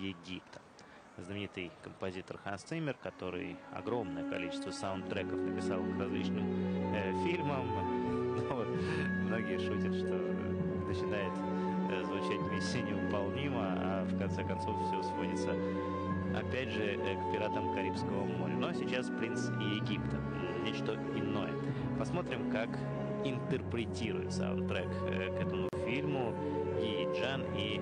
Египта. Знаменитый композитор Ханс Циммер, который огромное количество саундтреков написал к различным э, фильмам. Но ну вот, многие шутят, что начинает э, звучать миссия невыполнима, а в конце концов все сводится опять же э, к пиратам Карибского моря. Но сейчас принц Египта. Нечто иное. Посмотрим, как интерпретирует саундтрек э, к этому фильму Ги Джан и